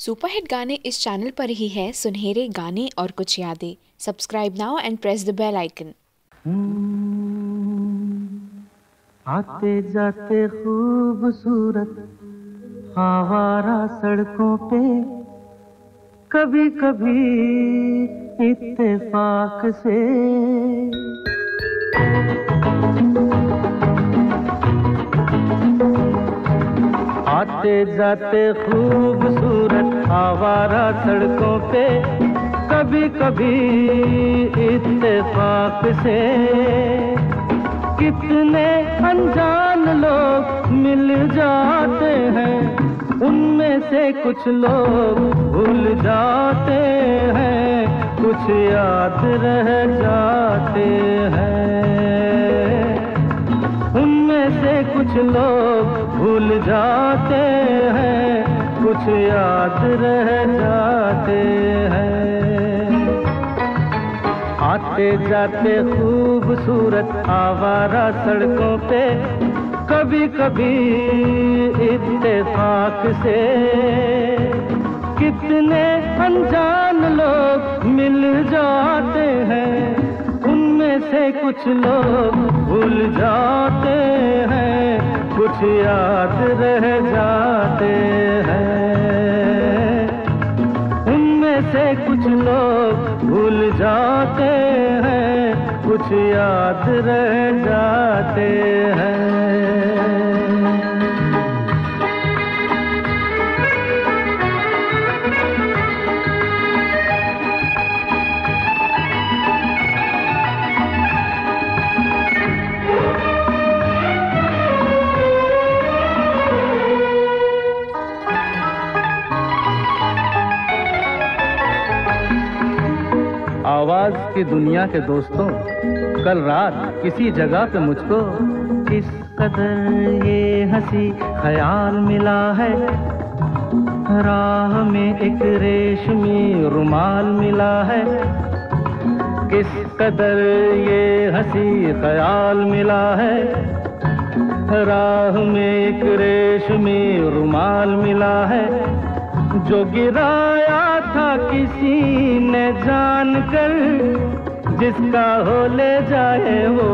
Superhit गाने इस channel पर ही है। सुनहरे गाने और कुछ यादें। Subscribe now and press the bell icon. आते जाते खूबसूरत आवारा सड़कों पे कभी कभी इत्तेफाक से। आते जाते खूबसूरत आवारा सड़कों पे कभी कभी इत्तेफाक से। कितने अनजान लोग मिल जाते हैं, उनमें से कुछ लोग भूल जाते हैं, कुछ याद रह जाते हैं। उनमें से कुछ लोग भूल जाते हैं। कुछ याद रह जाते हैं। आते जाते खूबसूरत आवारा सड़कों पे कभी कभी इत्तेफाक से। कितने अनजान लोग मिल जाते हैं, उनमें से कुछ लोग भूल जाते हैं, कुछ याद रह जाते हैं। लोग भूल जाते हैं कुछ याद रह जाते हैं। की दुनिया के दोस्तों, कल रात किसी जगह पे मुझको किस कदर ये हँसी ख्याल मिला है? राह में एक रेशमी रुमाल मिला है। किस कदर ये हँसी ख्याल मिला है? राह में एक रेशमी रुमाल मिला है, जो गिराया किसी ने जान कर जिसका हो ले जाए वो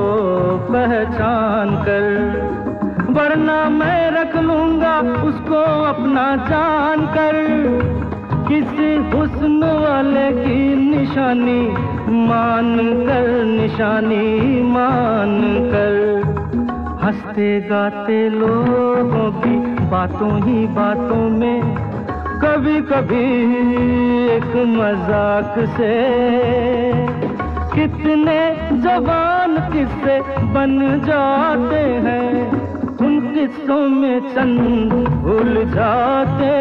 पहचान कर। वरना मैं रख लूँगा उसको अपना जान कर। किसी हुस्न वाले की निशानी मान कर, निशानी मान कर। हँसते गाते लोगों की बातों ही बातों में कभी कभी एक मज़ाक से। कितने जवान किस्से बन जाते हैं, उन किस्सों में चंद भूल जाते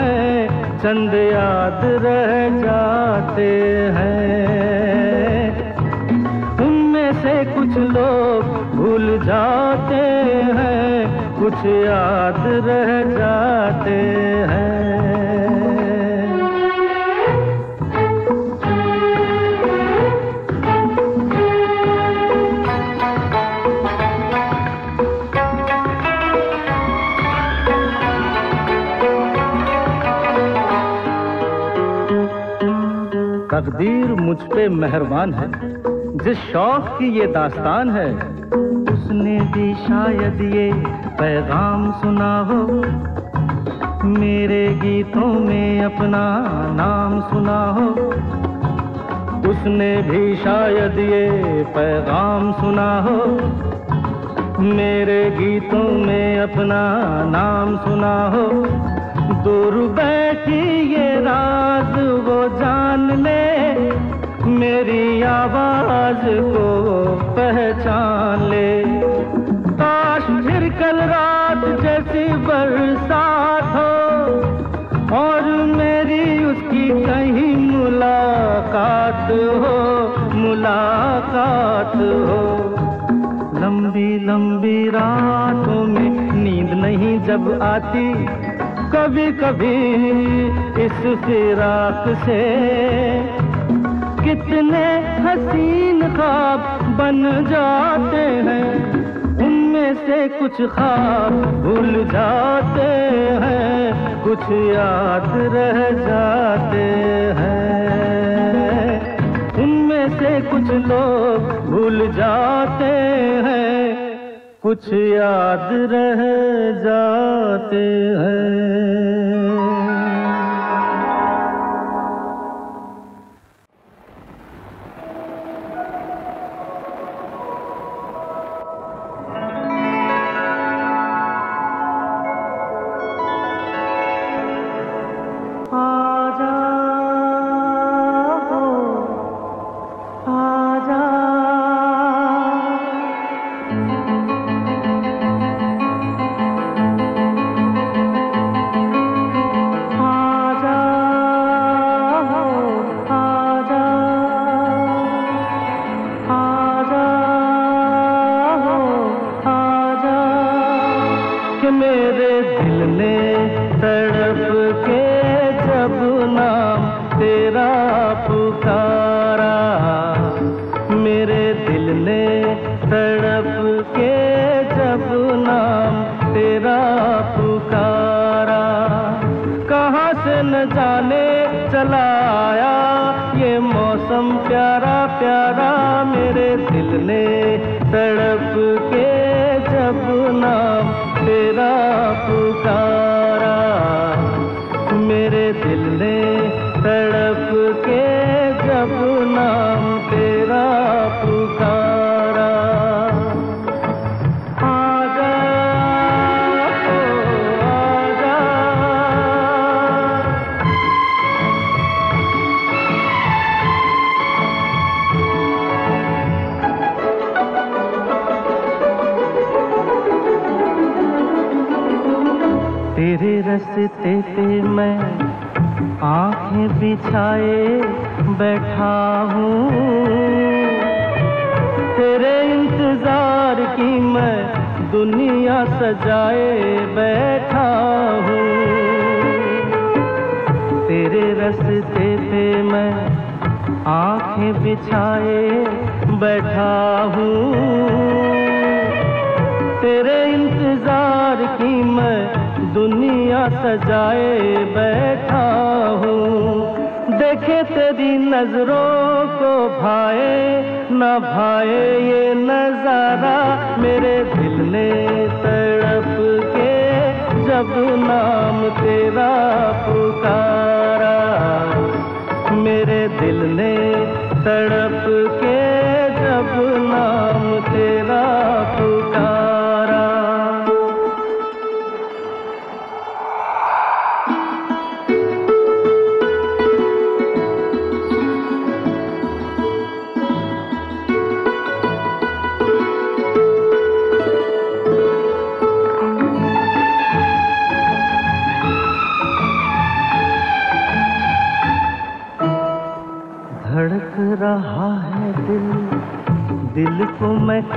हैं, चंद याद रह जाते हैं। उनमें से कुछ लोग भूल जाते हैं, कुछ याद रह जाते हैं। तकदीर मुझ पे मेहरबान है। जिस शौक की ये दास्तान है, उसने भी शायद ये पैगाम सुना हो। मेरे गीतों में अपना नाम सुना हो। उसने भी शायद ये पैगाम सुना हो। मेरे गीतों में अपना नाम सुना हो। दूर बैठी ये राज वो जान ले। मेरी आवाज़ को पहचान ले। काश फिर कल रात जैसी बरसात हो, और मेरी उसकी कहीं मुलाकात हो मुलाकात हो। लंबी लंबी रातों में नींद नहीं जब आती कभी कभी इस फिराक से। कितने हसीन ख्वाब बन जाते हैं, उनमें से कुछ ख्वाब भूल जाते हैं, कुछ याद रह जाते हैं। उनमें से कुछ लोग भूल जाते हैं। कुछ याद रह जाते हैं। मैं आँखें बिछाए बैठा हूँ। तेरे इंतज़ार की मैं दुनिया सजाए बैठा हूँ। तेरे रस्ते पे मैं आँखें बिछाए बैठा हूँ। सजाए बैठा हूँ। देखे तेरी नज़रों को भाए, न भाए ये नज़ारा मेरे दिल ने तड़प के। जब नाम तेरा पुकारा, मेरे दिल ने तड़प के। जब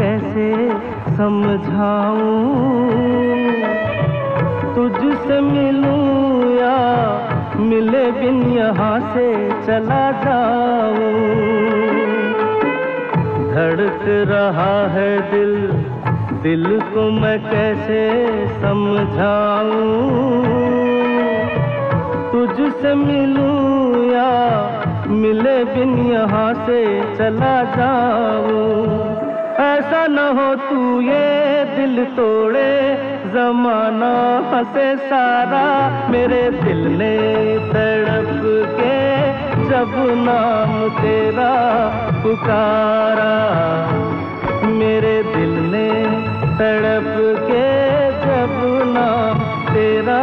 कैसे समझाऊं? तुझसे मिलूं या मिले बिन यहाँ से चला जाऊँ? धड़क रहा है दिल दिल को मैं कैसे समझाऊं? तुझसे मिलूं या मिले बिन यहाँ से चला जाऊँ? ऐसा न हो तू ये दिल तोड़े, जमाना हंसे सारा मेरे दिल ने तड़प के जब नाम तेरा पुकारा। मेरे दिल ने तड़प के जब नाम तेरा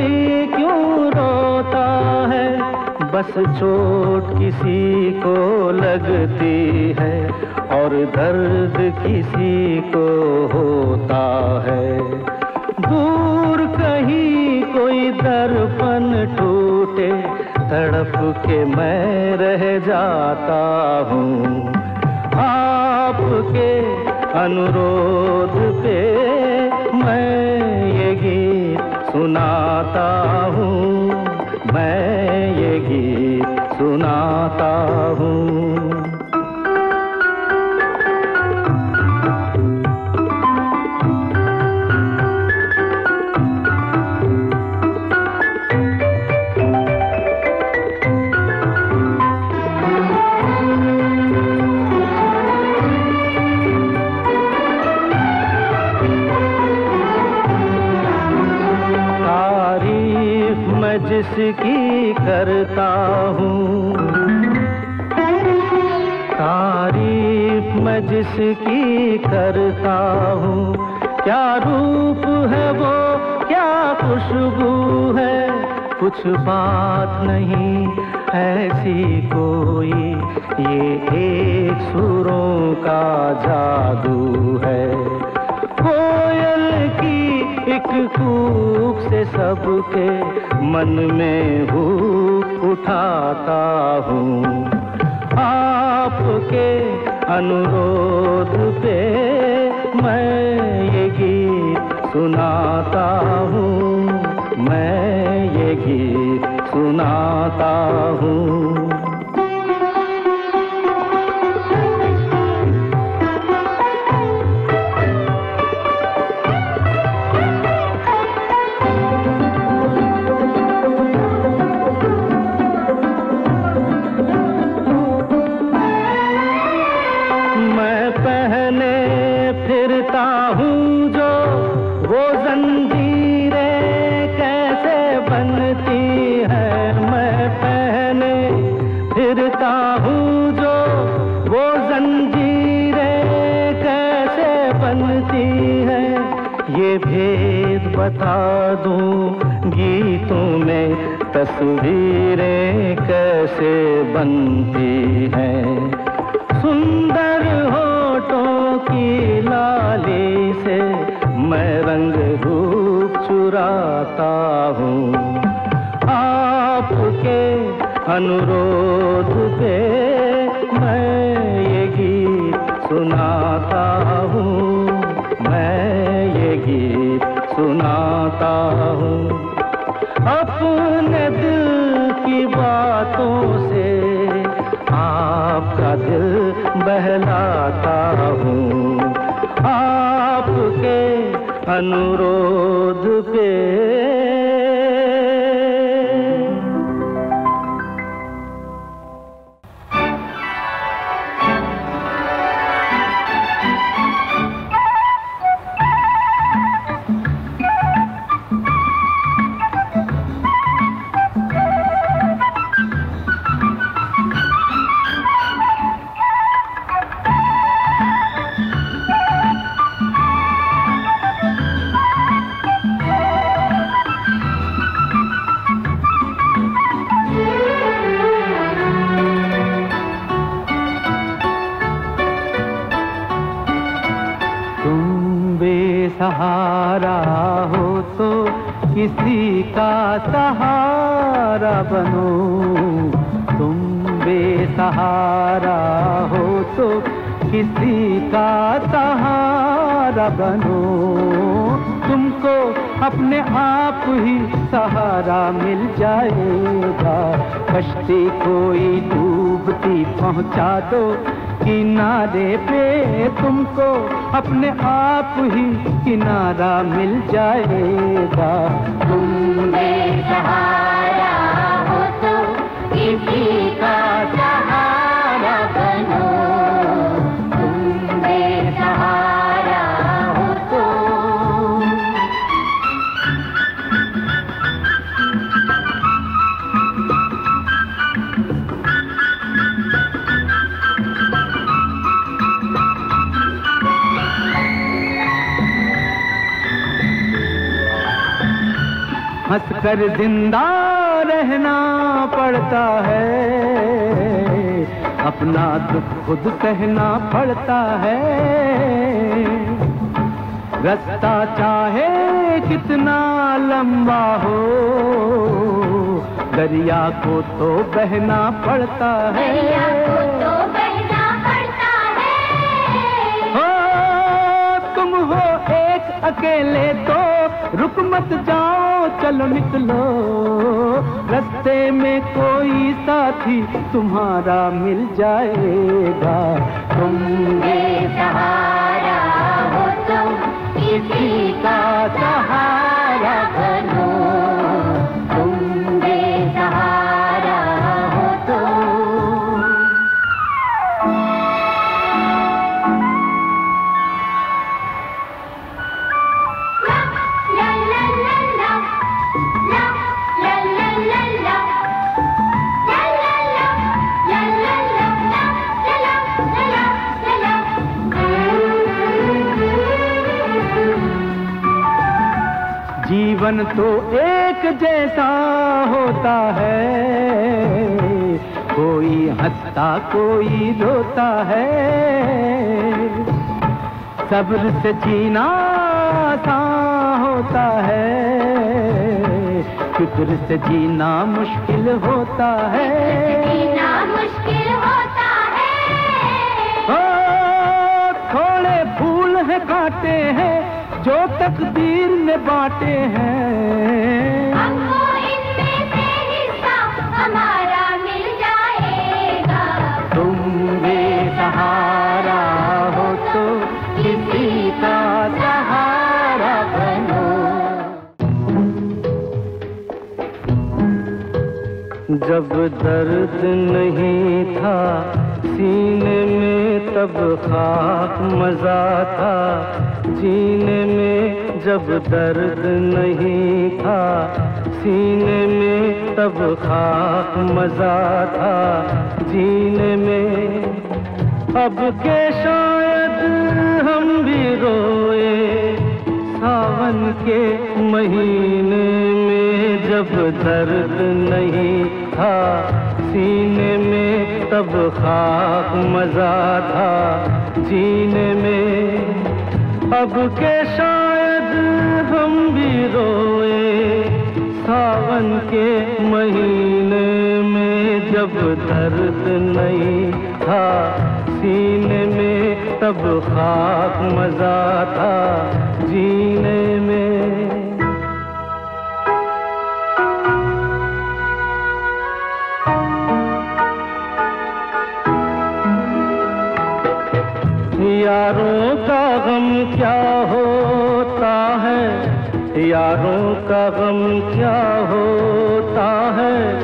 कभी क्यों रोता है? बस चोट किसी को लगती है और दर्द किसी को होता है। दूर कहीं कोई दर्पण टूटे, तड़प के मैं रह जाता हूँ। आपके अनुरोध पे मैं ये गीत सुनाता हूँ मैं ये गीत सुनाता हूँ। कुछ बात नहीं, ऐसी कोई। ये एक सुरों का जादू है। कोयल की एक कूक से सबके मन में भूख उठाता हूँ। आपके अनुरोध पे मैं ये गीत सुनाता हूँ। मैं गीत सुनाता हूँ। बनती है। ये भेद बता दूँ गीतों में तस्वीरें कैसे बनती हैं। सुंदर होठों की लाली से मैं रंग रूप चुराता हूँ। आपके अनुरोध पे मैं ये गीत सुनाता हूँ। हूँ अपने दिल की बातों से आपका दिल बहलाता हूँ। आपके अनुरोध सहारा बनो। तुम बेसहारा हो तो किसी का सहारा बनो। तुमको अपने आप ही सहारा मिल जाएगा। कश्ती कोई डूबती पहुँचा दो। किनारे पे तुमको अपने आप ही किनारा मिल जाएगा। तुम बेसहारा हंसकर ज़िंदा रहना पड़ता है अपना दुख खुद कहना पड़ता है। रास्ता चाहे कितना लंबा हो दरिया को तो बहना पड़ता है। दरिया को तो बहना पड़ता है। हो तुम हो एक अकेले तो रुक मत जाओ चलो निकलो। रस्ते में कोई साथी तुम्हारा मिल जाएगा। तुम हंसता कोई रोता है। सब्र से जीना आसान होता है। फ़िक्र से जीना मुश्किल होता है। जीना मुश्किल होता है। ओ, थोड़े फूल है काटे हैं जो तकदीर ने बांटे हैं। जब दर्द नहीं था, सीने में तब खाक मज़ा था। जीने में जब दर्द नहीं था, सीने में तब खाक मज़ा था। जीने में अब के शायद हम भी रोए, सावन के महीने में जब दर्द नहीं था, सीने में तब खाक मज़ा था। जीने में अब के शायद हम भी रोए, सावन के महीने में जब दर्द नहीं था, सीने में तब खाक मज़ा था। जीने यारों का गम क्या होता है? यारों का गम क्या होता है?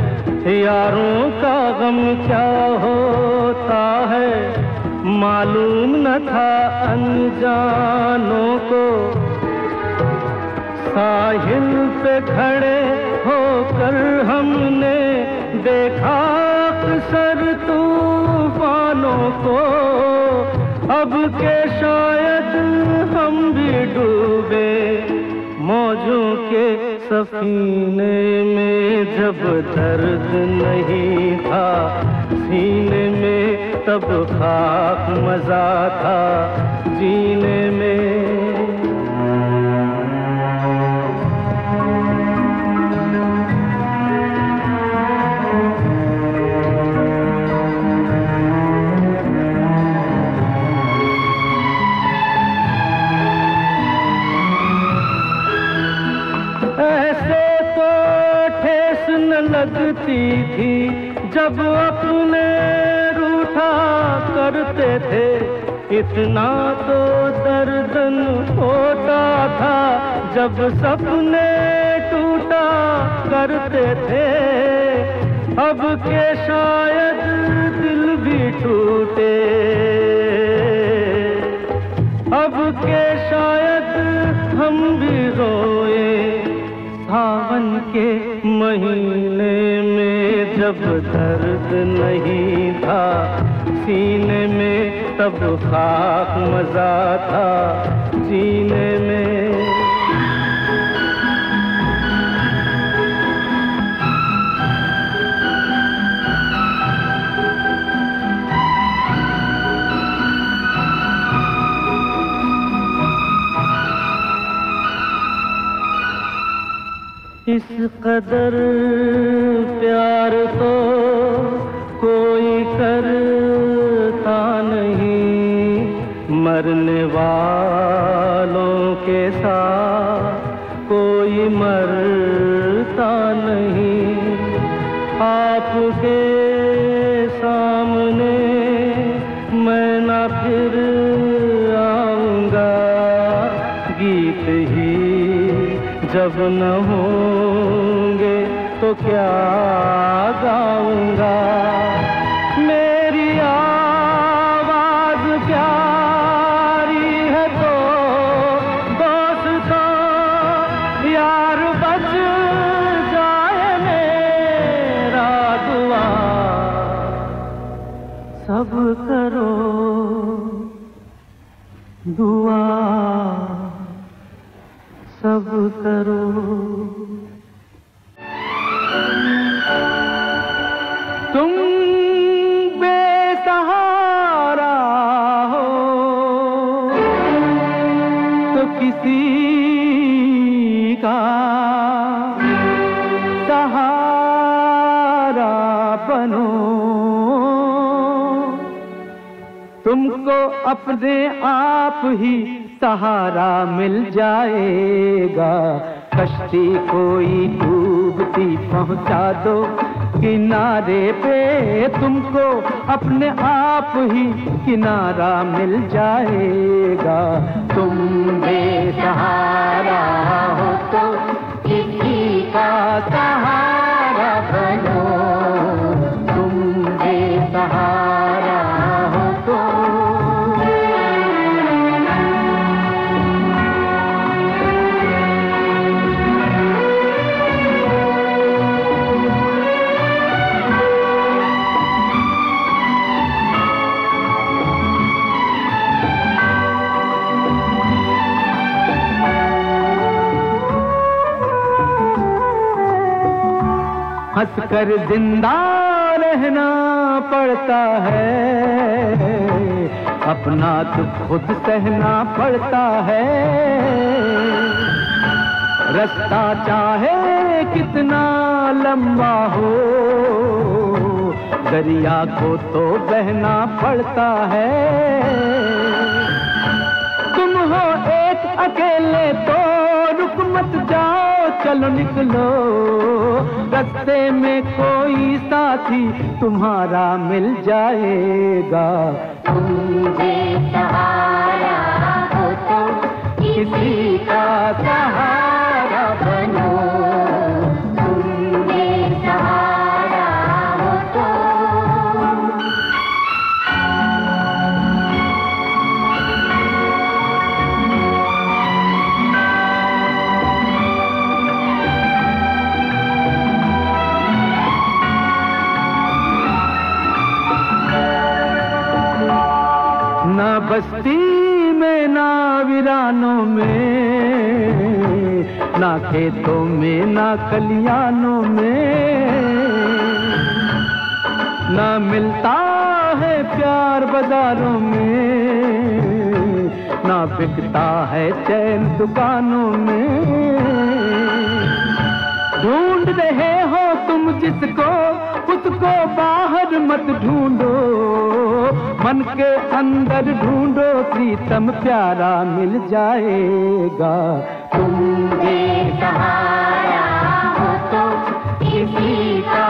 यारों का गम क्या होता है? मालूम न था अनजानों को। साहिल पे खड़े होकर हमने देखा अक्सर तूफानों को। अब के शायद हम भी डूबे मौजों के सफीने में जब दर्द नहीं था, सीने में तब खाक मज़ा था, जीने में। लगती थी, जब अपने रूठा करते थे। इतना तो दर्दन होता था, जब सपने टूटा करते थे। अब के शायद दिल भी टूटे। अब के शायद हम भी रोए, सावन के महीने में जब दर्द नहीं था सीने में तब खाक मज़ा था। जीने में इस कदर प्यार तो कोई करता नहीं। मरने वालों के साथ कोई मरता नहीं। आपके सामने मैं ना फिर आऊँगा। गीत ही जब न तो क्या गाऊँगा? तुमको अपने आप ही सहारा मिल जाएगा। कश्ती कोई डूबती पहुँचा दो। किनारे पे तुमको अपने आप ही किनारा मिल जाएगा। तुम बेसहारा हो तो किसी का सहारा हंसकर ज़िंदा रहना पड़ता है। अपना दुख खुद सहना पड़ता है। रास्ता चाहे कितना लंबा हो, दरिया को तो बहना पड़ता है। तुम हो एक अकेले तो चलो निकलो। रस्ते में कोई साथी तुम्हारा मिल जाएगा। मुझे सहारा हो तो किसी का सहारा बस्ती में ना वीरानों में, ना खेतों में, ना खलियानों में, ना मिलता है प्यार बाजारों में, ना बिकता है चैन दुकानों में। ढूंढ रहे हो तुम जिसको, उसको बाहर मत ढूंढो। मन के अंदर ढूंढो प्रीतम प्यारा मिल जाएगा। तुम हो तो किसी का